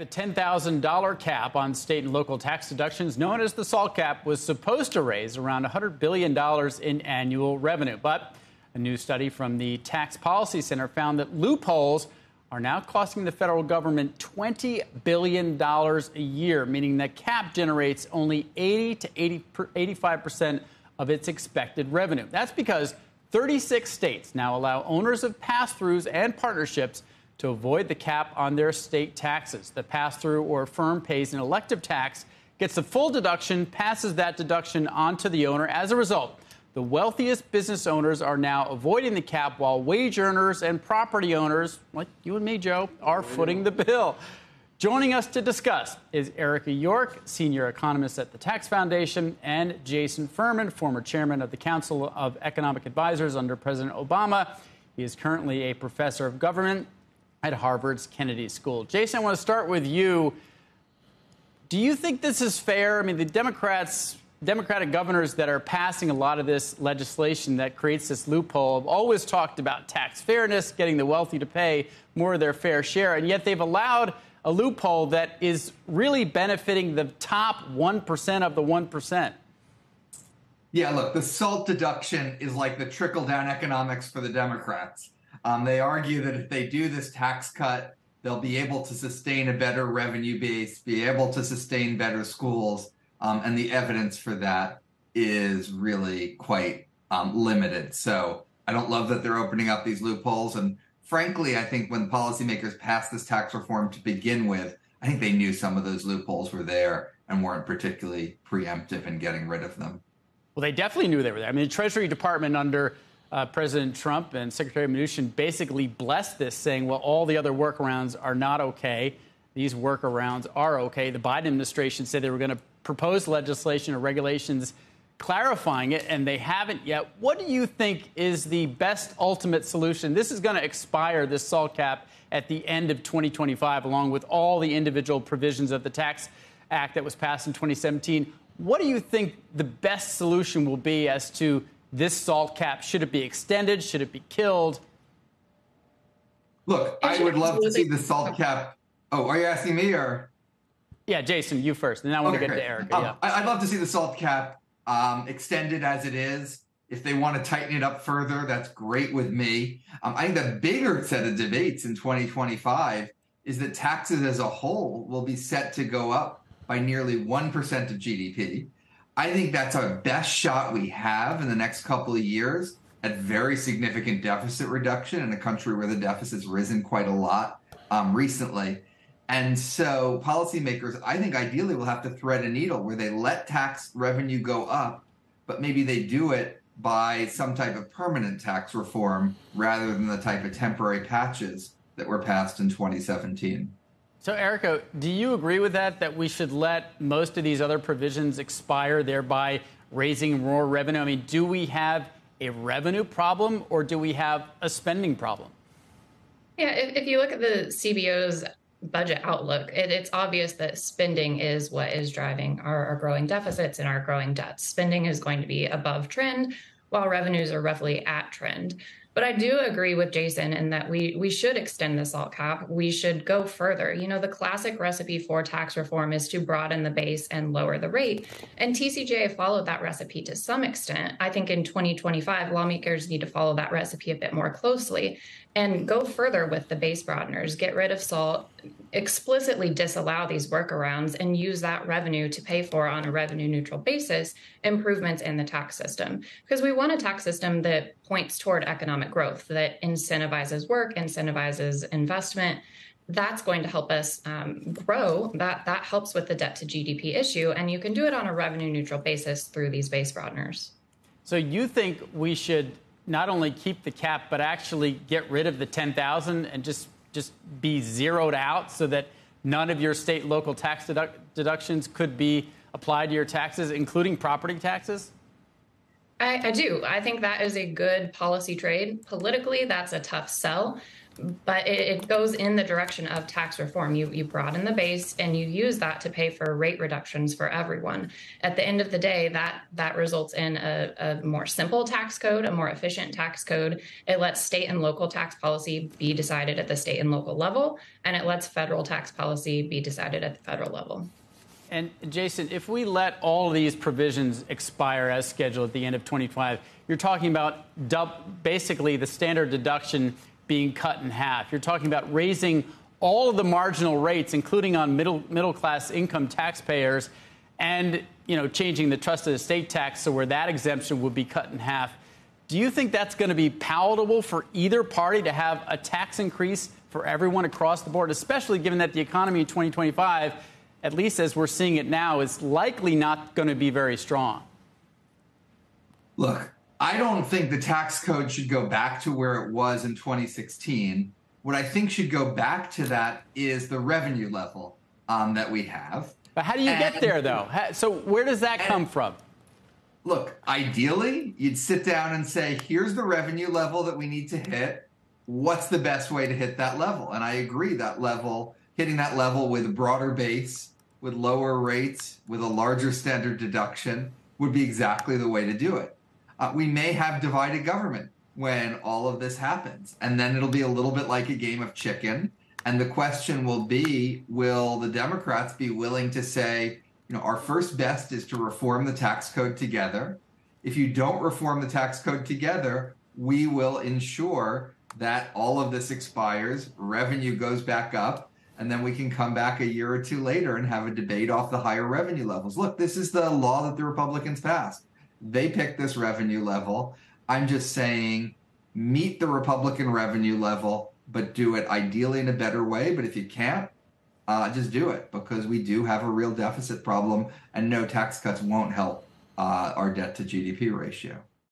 The $10,000 cap on state and local tax deductions, known as the SALT cap, was supposed to raise around $100 billion in annual revenue. But a new study from the Tax Policy Center found that loopholes are now costing the federal government $20 billion a year, meaning the cap generates only 80 to 80, 85% of its expected revenue. That's because 36 states now allow owners of pass throughs and partnerships to avoid the cap on their state taxes. The pass through or firm pays an elective tax, gets the full deduction, passes that deduction on to the owner. As a result, the wealthiest business owners are now avoiding the cap while wage earners and property owners, like you and me, Joe, are footing the bill. Joining us to discuss is Erica York, senior economist at the Tax Foundation, and Jason Furman, former chairman of the Council of Economic Advisors under President Obama. He is currently a professor of government at Harvard's Kennedy School. Jason, I want to start with you. Do you think this is fair? I mean, the Democrats, Democratic governors that are passing a lot of this legislation that creates this loophole have always talked about tax fairness, getting the wealthy to pay more of their fair share, and yet they've allowed a loophole that is really benefiting the top 1% of the 1%. Yeah, look, the SALT deduction is like the trickle down economics for the Democrats. Um, they argue that if they do this tax cut, they'll be able to sustain a better revenue base, be able to sustain better schools, um, and the evidence for that is really quite um, limited. So I don't love that they're opening up these loopholes. And frankly, I think when policymakers passed this tax reform to begin with, I think they knew some of those loopholes were there and weren't particularly preemptive in getting rid of them. Well, they definitely knew they were there. I mean, the Treasury Department under uh, President Trump and Secretary Mnuchin basically blessed this, saying, well, all the other workarounds are not okay. These workarounds are okay. The Biden administration said they were going to propose legislation or regulations clarifying it, and they haven't yet. What do you think is the best ultimate solution? This is going to expire, this SALT cap, at the end of 2025, along with all the individual provisions of the Tax Act that was passed in 2017. What do you think the best solution will be as to this salt cap? Should it be extended? Should it be killed? Look, I would love to see the salt cap. Oh, are you asking me or? Yeah, Jason, you first, and then I want okay, to get great. to Erica. Um, yeah. I'd love to see the salt cap um, extended as it is. If they want to tighten it up further, that's great with me. Um, I think the bigger set of debates in 2025 is that taxes as a whole will be set to go up by nearly 1% of GDP. I think that's our best shot we have in the next couple of years at very significant deficit reduction in a country where the deficit's risen quite a lot um, recently. And so policymakers, I think ideally will have to thread a needle where they let tax revenue go up, but maybe they do it by some type of permanent tax reform rather than the type of temporary patches that were passed in 2017. So, Erica, do you agree with that, that we should let most of these other provisions expire, thereby raising more revenue? I mean, do we have a revenue problem or do we have a spending problem? Yeah, if, if you look at the CBO's budget outlook, it, it's obvious that spending is what is driving our, our growing deficits and our growing debts. Spending is going to be above trend, while revenues are roughly at trend. But I do agree with Jason in that we we should extend the salt cap. We should go further. You know, the classic recipe for tax reform is to broaden the base and lower the rate. And TCJA followed that recipe to some extent. I think in 2025, lawmakers need to follow that recipe a bit more closely and go further with the base broadeners, get rid of salt, explicitly disallow these workarounds, and use that revenue to pay for, on a revenue neutral basis, improvements in the tax system. Because we want a tax system that points toward economic growth, that incentivizes work, incentivizes investment. That's going to help us um, grow. That that helps with the debt to GDP issue, and you can do it on a revenue neutral basis through these base broadeners. So you think we should not only keep the cap, but actually get rid of the 10,000 and just just be zeroed out so that none of your state local tax deduct- deductions could be applied to your taxes, including property taxes? I, I, do. I think that is a good policy trade. Politically, that's a tough sell. But it, it, goes in the direction of tax reform. You you broaden the base and you use that to pay for rate reductions for everyone. At the end of the day, that that results in a, a more simple tax code, a more efficient tax code. It lets state and local tax policy be decided at the state and local level, and it lets federal tax policy be decided at the federal level. And Jason, if we let all these provisions expire as scheduled at the end of 2025, you're talking about basically the standard deduction being cut in half. You're talking about raising all of the marginal rates, including on middle middle class income taxpayers, and you know changing the trust of the estate tax so where that exemption would be cut in half. Do you think that's going to be palatable for either party to have a tax increase for everyone across the board, especially given that the economy in 2025, at least as we're seeing it now, is likely not going to be very strong? Look, I don't think the tax code should go back to where it was in 2016. What I think should go back to that is the revenue level um, that we have. But how do you and, get there, though? So where does that come from? Look, ideally, you'd sit down and say, here's the revenue level that we need to hit. What's the best way to hit that level? And I agree that level, hitting that level with a broader base, with lower rates, with a larger standard deduction would be exactly the way to do it uh, we may have divided government when all of this happens. And then it'll be a little bit like a game of chicken. And the question will be will the Democrats be willing to say, you know, our first best is to reform the tax code together. If you don't reform the tax code together, we will ensure that all of this expires, revenue goes back up, and then we can come back a year or two later and have a debate off the higher revenue levels. Look, this is the law that the Republicans passed. They picked this revenue level. I'm just saying meet the Republican revenue level, but do it ideally in a better way. But if you can't, uh, just do it because we do have a real deficit problem, and no tax cuts won't help uh, our debt to GDP ratio.